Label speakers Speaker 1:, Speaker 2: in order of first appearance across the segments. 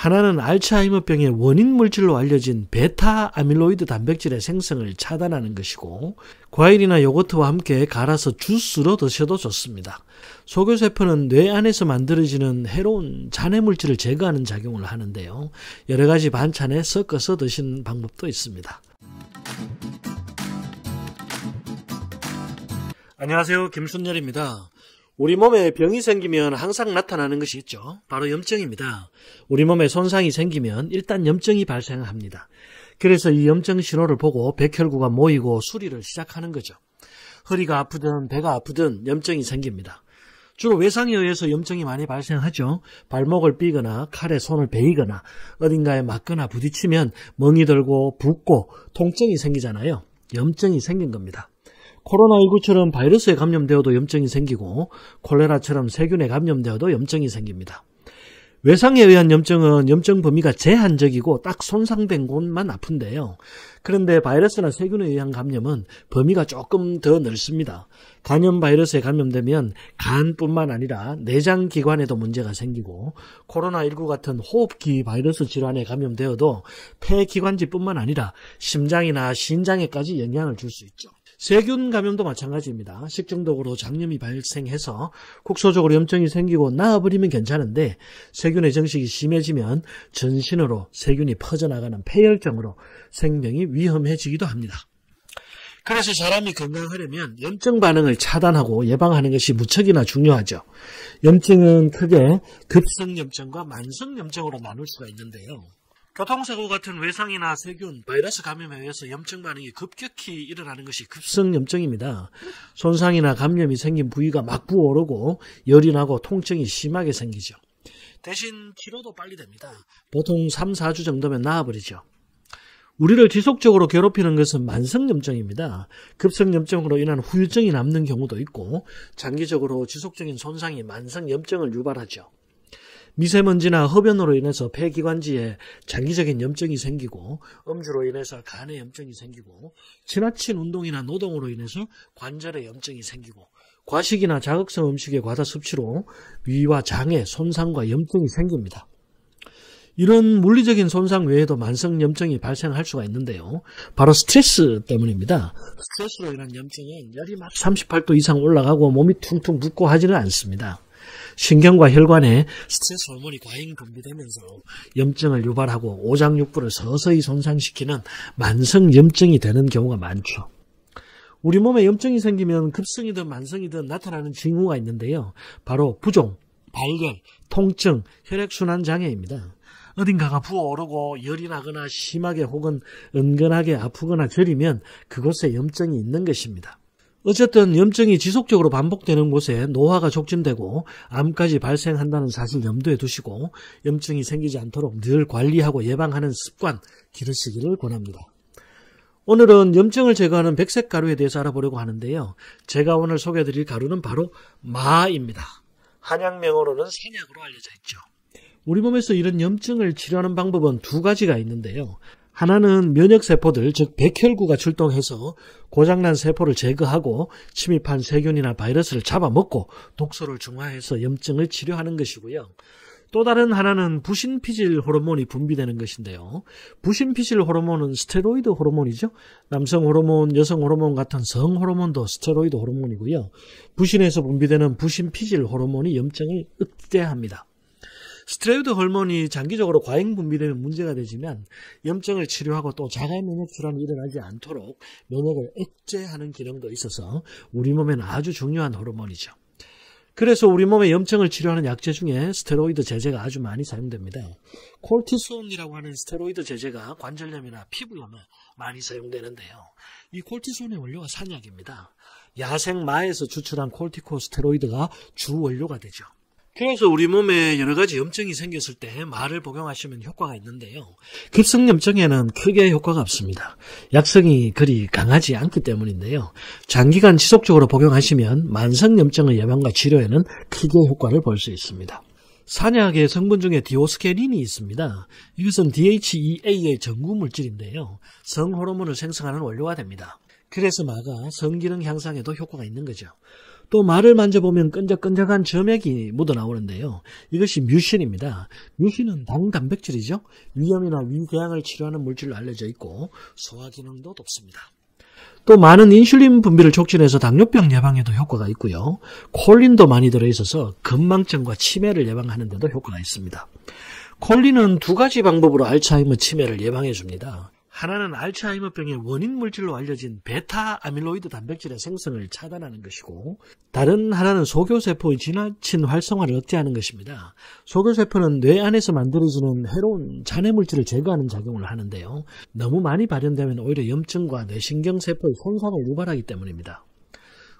Speaker 1: 하나는 알츠하이머병의 원인 물질로 알려진 베타 아밀로이드 단백질의 생성을 차단하는 것이고 과일이나 요거트와 함께 갈아서 주스로 드셔도 좋습니다. 소교세포는 뇌 안에서 만들어지는 해로운 잔해 물질을 제거하는 작용을 하는데요. 여러 가지 반찬에 섞어서 드시는 방법도 있습니다. 안녕하세요. 김순열입니다. 우리 몸에 병이 생기면 항상 나타나는 것이 있죠. 바로 염증입니다. 우리 몸에 손상이 생기면 일단 염증이 발생합니다. 그래서 이 염증 신호를 보고 백혈구가 모이고 수리를 시작하는 거죠. 허리가 아프든 배가 아프든 염증이 생깁니다. 주로 외상에 의해서 염증이 많이 발생하죠. 발목을 삐거나 칼에 손을 베이거나 어딘가에 맞거나 부딪히면 멍이 들고 붓고 통증이 생기잖아요. 염증이 생긴 겁니다. 코로나19처럼 바이러스에 감염되어도 염증이 생기고 콜레라처럼 세균에 감염되어도 염증이 생깁니다. 외상에 의한 염증은 염증 범위가 제한적이고 딱 손상된 곳만 아픈데요. 그런데 바이러스나 세균에 의한 감염은 범위가 조금 더 넓습니다. 간염 바이러스에 감염되면 간뿐만 아니라 내장 기관에도 문제가 생기고 코로나19 같은 호흡기 바이러스 질환에 감염되어도 폐 기관지뿐만 아니라 심장이나 신장에까지 영향을 줄 수 있죠. 세균 감염도 마찬가지입니다. 식중독으로 장염이 발생해서 국소적으로 염증이 생기고 나아버리면 괜찮은데 세균의 정식이 심해지면 전신으로 세균이 퍼져나가는 폐혈증으로 생명이 위험해지기도 합니다. 그래서 사람이 건강하려면 염증 반응을 차단하고 예방하는 것이 무척이나 중요하죠. 염증은 크게 급성 염증과 만성 염증으로 나눌 수가 있는데요. 교통사고 같은 외상이나 세균, 바이러스 감염에 의해서 염증 반응이 급격히 일어나는 것이 급성 염증입니다. 손상이나 감염이 생긴 부위가 막 부어오르고 열이 나고 통증이 심하게 생기죠. 대신 치료도 빨리 됩니다. 보통 3, 4주 정도면 나아버리죠. 우리를 지속적으로 괴롭히는 것은 만성염증입니다. 급성염증으로 인한 후유증이 남는 경우도 있고 장기적으로 지속적인 손상이 만성염증을 유발하죠. 미세먼지나 흡연으로 인해서 폐기관지에 장기적인 염증이 생기고 음주로 인해서 간에 염증이 생기고 지나친 운동이나 노동으로 인해서 관절에 염증이 생기고 과식이나 자극성 음식의 과다 섭취로 위와 장에 손상과 염증이 생깁니다. 이런 물리적인 손상 외에도 만성 염증이 발생할 수가 있는데요. 바로 스트레스 때문입니다. 스트레스로 인한 염증은 열이 막 38도 이상 올라가고 몸이 퉁퉁 붓고 하지는 않습니다. 신경과 혈관에 스트레스 호르몬이 과잉 분비되면서 염증을 유발하고 오장육부를 서서히 손상시키는 만성 염증이 되는 경우가 많죠. 우리 몸에 염증이 생기면 급성이든 만성이든 나타나는 징후가 있는데요. 바로 부종, 발열, 통증, 혈액순환 장애입니다. 어딘가가 부어오르고 열이 나거나 심하게 혹은 은근하게 아프거나 저리면 그곳에 염증이 있는 것입니다. 어쨌든 염증이 지속적으로 반복되는 곳에 노화가 촉진되고 암까지 발생한다는 사실 염두에 두시고 염증이 생기지 않도록 늘 관리하고 예방하는 습관 기르시기를 권합니다. 오늘은 염증을 제거하는 백색 가루에 대해서 알아보려고 하는데요. 제가 오늘 소개해드릴 가루는 바로 마입니다. 한약명으로는 생약으로 알려져 있죠. 우리 몸에서 이런 염증을 치료하는 방법은 두 가지가 있는데요. 하나는 면역세포들, 즉 백혈구가 출동해서 고장난 세포를 제거하고 침입한 세균이나 바이러스를 잡아먹고 독소를 중화해서 염증을 치료하는 것이고요. 또 다른 하나는 부신피질 호르몬이 분비되는 것인데요. 부신피질 호르몬은 스테로이드 호르몬이죠. 남성 호르몬, 여성 호르몬 같은 성 호르몬도 스테로이드 호르몬이고요. 부신에서 분비되는 부신피질 호르몬이 염증을 억제합니다. 스테로이드 호르몬이 장기적으로 과잉 분비되면 문제가 되지만 염증을 치료하고 또 자가 면역 질환이 일어나지 않도록 면역을 억제하는 기능도 있어서 우리 몸에는 아주 중요한 호르몬이죠. 그래서 우리 몸의 염증을 치료하는 약제 중에 스테로이드 제제가 아주 많이 사용됩니다. 콜티손이라고 하는 스테로이드 제제가 관절염이나 피부염에 많이 사용되는데요. 이 콜티손의 원료가 산약입니다. 야생 마에서 추출한 콜티코스테로이드가 주 원료가 되죠. 그래서 우리 몸에 여러 가지 염증이 생겼을 때 말을 복용하시면 효과가 있는데요. 급성 염증에는 크게 효과가 없습니다. 약성이 그리 강하지 않기 때문인데요. 장기간 지속적으로 복용하시면 만성 염증의 예방과 치료에는 크게 효과를 볼 수 있습니다. 산약의 성분 중에 디오스케린이 있습니다. 이것은 DHEA의 전구 물질인데요. 성 호르몬을 생성하는 원료가 됩니다. 그래서 마가 성기능 향상에도 효과가 있는 거죠. 또 말을 만져보면 끈적끈적한 점액이 묻어나오는데요. 이것이 뮤신입니다. 뮤신은 당 단백질이죠. 위염이나 위궤양을 치료하는 물질로 알려져 있고 소화 기능도 높습니다. 또 많은 인슐린 분비를 촉진해서 당뇨병 예방에도 효과가 있고요. 콜린도 많이 들어있어서 건망증과 치매를 예방하는 데도 효과가 있습니다. 콜린은 두 가지 방법으로 알츠하이머 치매를 예방해 줍니다. 하나는 알츠하이머병의 원인 물질로 알려진 베타 아밀로이드 단백질의 생성을 차단하는 것이고 다른 하나는 소교세포의 지나친 활성화를 억제하는 것입니다. 소교세포는 뇌 안에서 만들어지는 해로운 잔해 물질을 제거하는 작용을 하는데요. 너무 많이 발현되면 오히려 염증과 뇌신경세포의 손상을 유발하기 때문입니다.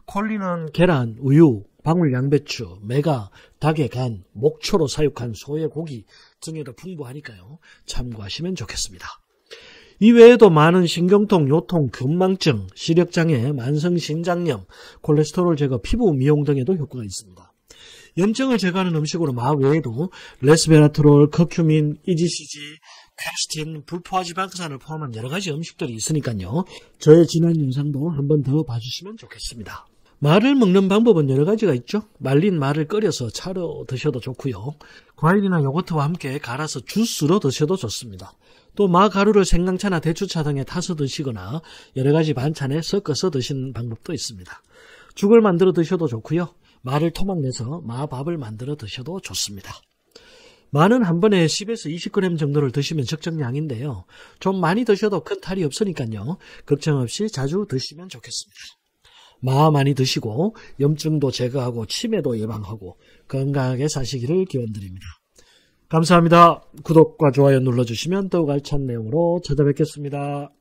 Speaker 1: 콜린은 계란, 우유, 방울 양배추, 메가, 닭의 간, 목초로 사육한 소의 고기 등에도 풍부하니까요. 참고하시면 좋겠습니다. 이외에도 많은 신경통, 요통, 근망증, 시력장애, 만성신장염, 콜레스테롤 제거, 피부 미용 등에도 효과가 있습니다. 염증을 제거하는 음식으로 마 외에도 레스베라트롤, 커큐민, 이지시지, 퀘스틴, 불포화지방산을 포함한 여러 가지 음식들이 있으니까요. 저의 지난 영상도 한 번 더 봐주시면 좋겠습니다. 말을 먹는 방법은 여러 가지가 있죠. 말린 말을 끓여서 차로 드셔도 좋고요. 과일이나 요거트와 함께 갈아서 주스로 드셔도 좋습니다. 또 마가루를 생강차나 대추차 등에 타서 드시거나 여러 가지 반찬에 섞어서 드시는 방법도 있습니다. 죽을 만들어 드셔도 좋고요. 마를 토막 내서 마밥을 만들어 드셔도 좋습니다. 마는 한 번에 10에서 20g 정도를 드시면 적정량인데요. 좀 많이 드셔도 큰 탈이 없으니까요. 걱정 없이 자주 드시면 좋겠습니다. 마 많이 드시고 염증도 제거하고 치매도 예방하고 건강하게 사시기를 기원드립니다. 감사합니다. 구독과 좋아요 눌러주시면 더욱 알찬 내용으로 찾아뵙겠습니다.